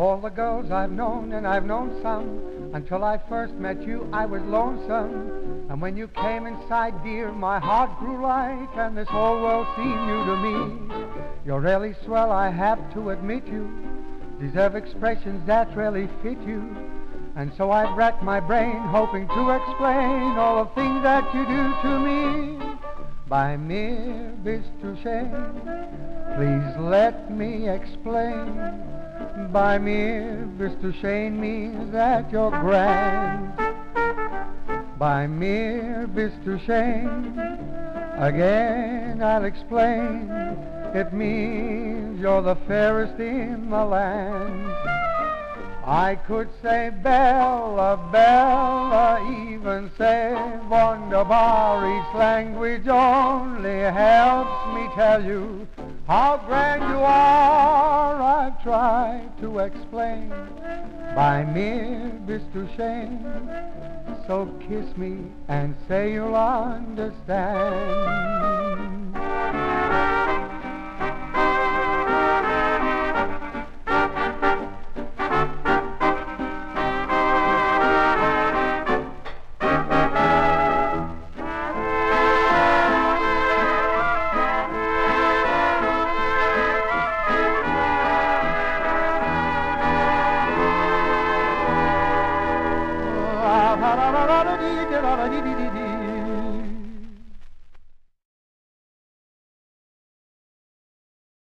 the girls I've known, and I've known some, until I first met you, I was lonesome. And when you came inside, dear, my heart grew light, and this whole world seemed new to me. You're really swell, I have to admit you. Deserve expressions that really fit you. And so I've racked my brain, hoping to explain all the things that you do to me. By mere Bistouche, please let me explain. By mere Bistouche means that you're grand. By mere Shane, again I'll explain. It means you're the fairest in the land. I could say Bella, Bella, even say Wunderbar. Each language only helps me tell you how grand you are. I've tried to explain by mere Bistouche. So kiss me and say you'll understand. ba di di di